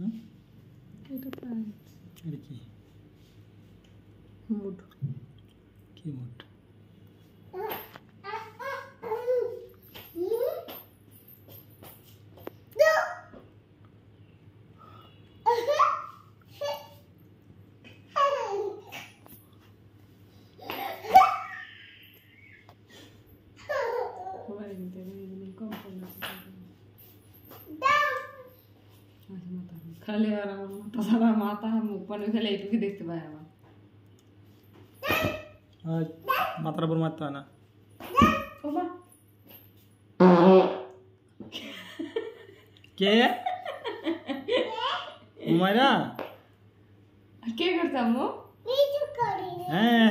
হুম এটা পাঁচ এটা কি মুড কি মোট সবাই কিন্তু খালি আর আমার মাথা ছাড়া মাথা মুখ পানি খেলে এইটুকু দেখতে পাই আমার আর মাথার উপর মারতে হয় না বাবা কে উমায়রা কে করতাম হ্যাঁ